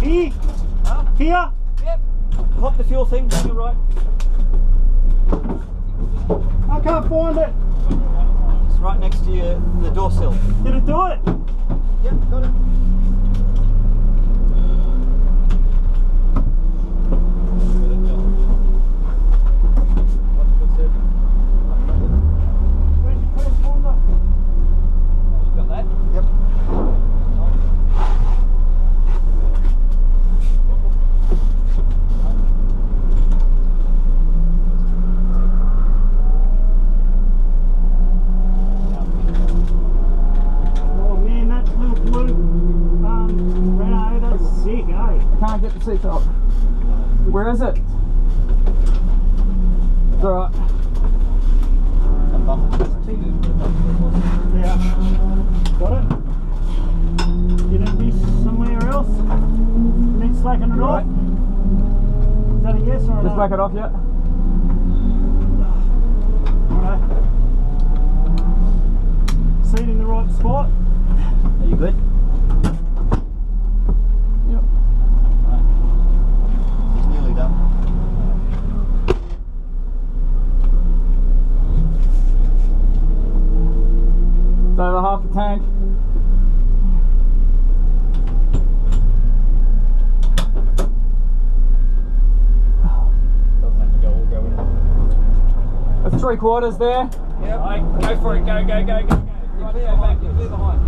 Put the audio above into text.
Here? Yep. Pop the fuel thing, bring it right. I can't find it. It's right next to your, the door sill. Did it do it? Yep, got it. Where's your transponder? Got that? Yep. Oh man, that little blue um, Sick, eh? Can't get the seatbelt. Where is it? It's alright. Yeah. Got it? Did it miss somewhere else? Need slacking it off? Is that a yes or a Just no? back it off yet? Three quarters there. Yep. go for it. Go, go, go, go, go. Right, clear back, clear behind.